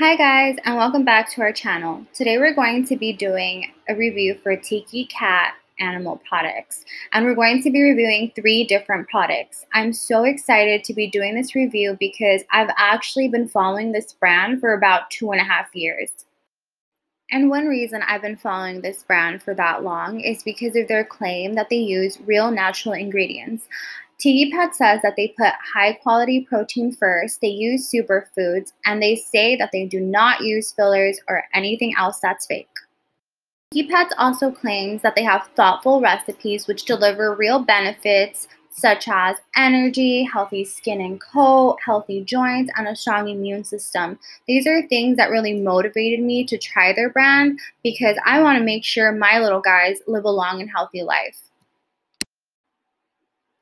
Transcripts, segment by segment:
Hi guys and welcome back to our channel. Today we're going to be doing a review for Tiki Cat animal products and we're going to be reviewing three different products. I'm so excited to be doing this review because I've actually been following this brand for about two and a half years. And one reason I've been following this brand for that long is because of their claim that they use real natural ingredients. Pet says that they put high quality protein first, they use superfoods, and they say that they do not use fillers or anything else that's fake. Pets also claims that they have thoughtful recipes which deliver real benefits such as energy, healthy skin and coat, healthy joints, and a strong immune system. These are things that really motivated me to try their brand because I want to make sure my little guys live a long and healthy life.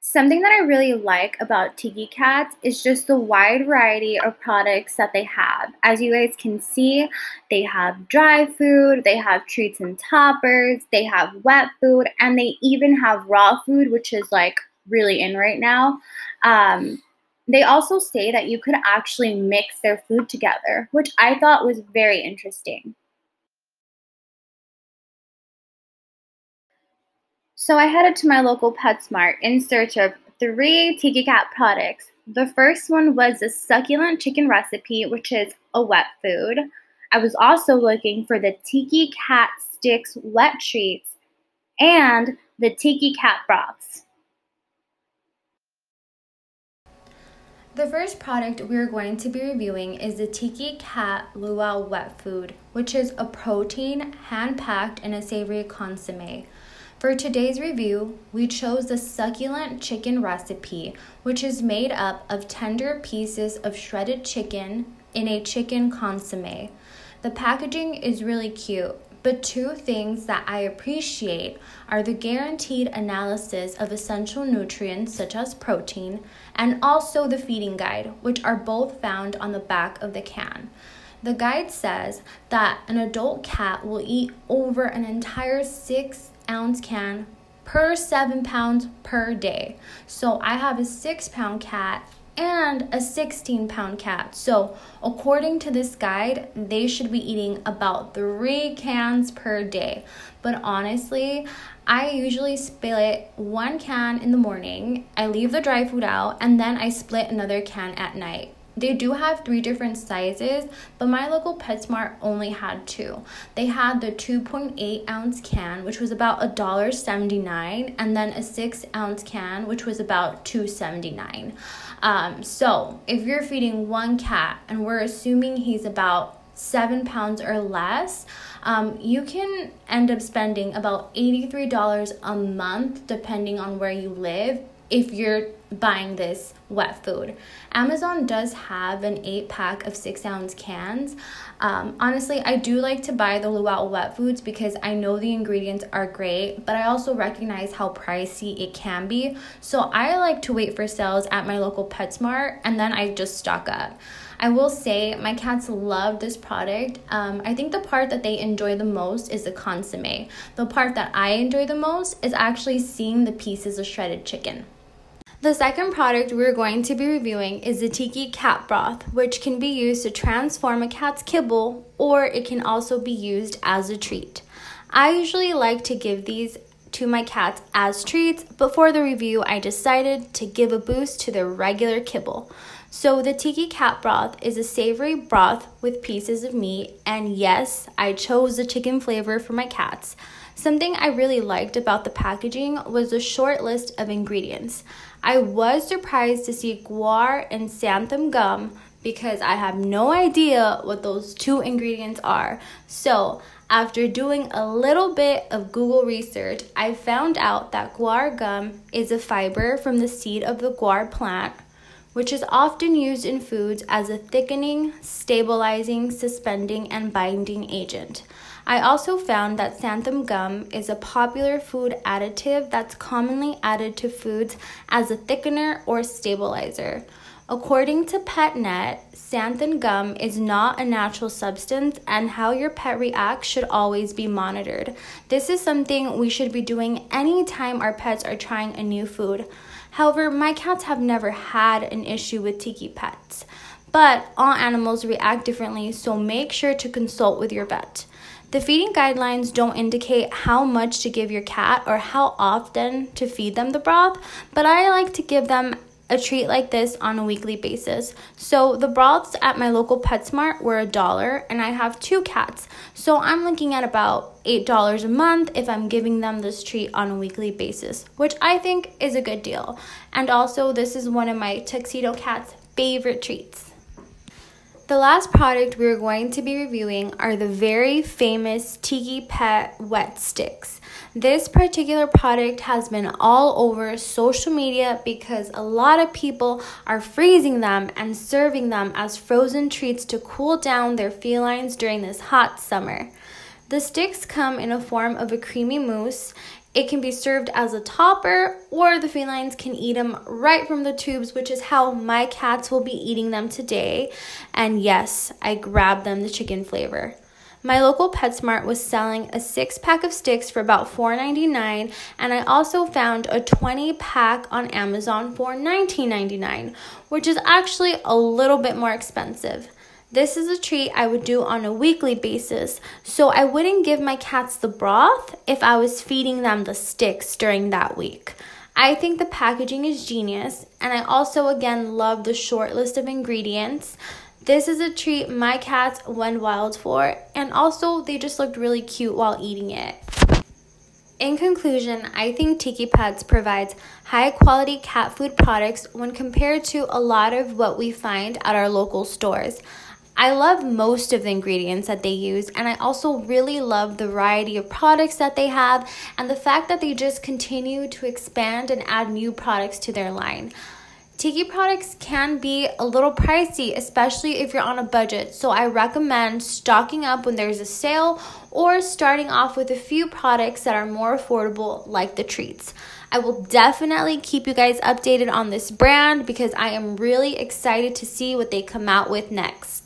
Something that I really like about Tiki Cats is just the wide variety of products that they have. As you guys can see, they have dry food, they have treats and toppers, they have wet food, and they even have raw food, which is like really in right now. Um, they also say that you could actually mix their food together, which I thought was very interesting. So I headed to my local PetSmart in search of three Tiki Cat products. The first one was the succulent chicken recipe, which is a wet food. I was also looking for the Tiki Cat Sticks wet treats and the Tiki Cat broths. The first product we're going to be reviewing is the Tiki Cat Luau Wet Food, which is a protein hand packed in a savory consomme. For today's review, we chose the succulent chicken recipe, which is made up of tender pieces of shredded chicken in a chicken consomme. The packaging is really cute, but two things that I appreciate are the guaranteed analysis of essential nutrients such as protein and also the feeding guide, which are both found on the back of the can. The guide says that an adult cat will eat over an entire six ounce can per seven pounds per day. So I have a six pound cat and a 16 pound cat. So, according to this guide, they should be eating about three cans per day. But honestly, I usually split one can in the morning, I leave the dry food out, and then I split another can at night. They do have three different sizes, but my local PetSmart only had two. They had the 2.8 ounce can, which was about $1.79, and then a 6 ounce can, which was about $2.79. Um, so if you're feeding one cat, and we're assuming he's about seven pounds or less, um, you can end up spending about $83 a month depending on where you live if you're buying this wet food. Amazon does have an eight pack of six ounce cans. Um, honestly, I do like to buy the Luau wet foods because I know the ingredients are great, but I also recognize how pricey it can be. So I like to wait for sales at my local PetSmart and then I just stock up. I will say my cats love this product. Um, I think the part that they enjoy the most is the consomme. The part that I enjoy the most is actually seeing the pieces of shredded chicken. The second product we're going to be reviewing is the Tiki Cat Broth, which can be used to transform a cat's kibble or it can also be used as a treat. I usually like to give these to my cats as treats, but for the review, I decided to give a boost to their regular kibble. So, the Tiki Cat Broth is a savory broth with pieces of meat, and yes, I chose the chicken flavor for my cats. Something I really liked about the packaging was the short list of ingredients. I was surprised to see guar and xanthan gum because I have no idea what those two ingredients are. So, after doing a little bit of Google research, I found out that guar gum is a fiber from the seed of the guar plant, which is often used in foods as a thickening, stabilizing, suspending, and binding agent. I also found that xanthan gum is a popular food additive that's commonly added to foods as a thickener or stabilizer. According to PetNet, xanthan gum is not a natural substance, and how your pet reacts should always be monitored. This is something we should be doing anytime our pets are trying a new food. However, my cats have never had an issue with tiki pets. but all animals react differently, so make sure to consult with your vet. The feeding guidelines don't indicate how much to give your cat or how often to feed them the broth, but I like to give them a treat like this on a weekly basis. So the broths at my local PetSmart were a dollar, and I have two cats. So I'm looking at about $8 a month if I'm giving them this treat on a weekly basis, which I think is a good deal. And also, this is one of my tuxedo cat's favorite treats. The last product we're going to be reviewing are the very famous Tiki Pet Wet Sticks. This particular product has been all over social media because a lot of people are freezing them and serving them as frozen treats to cool down their felines during this hot summer. The sticks come in a form of a creamy mousse it can be served as a topper, or the felines can eat them right from the tubes, which is how my cats will be eating them today. And yes, I grabbed them the chicken flavor. My local PetSmart was selling a six pack of sticks for about $4.99, and I also found a 20 pack on Amazon for $19.99, which is actually a little bit more expensive. This is a treat I would do on a weekly basis, so I wouldn't give my cats the broth if I was feeding them the sticks during that week. I think the packaging is genius, and I also again love the short list of ingredients. This is a treat my cats went wild for, and also they just looked really cute while eating it. In conclusion, I think Tiki Pets provides high quality cat food products when compared to a lot of what we find at our local stores. I love most of the ingredients that they use, and I also really love the variety of products that they have and the fact that they just continue to expand and add new products to their line. Tiki products can be a little pricey, especially if you're on a budget, so I recommend stocking up when there's a sale or starting off with a few products that are more affordable, like the treats. I will definitely keep you guys updated on this brand because I am really excited to see what they come out with next.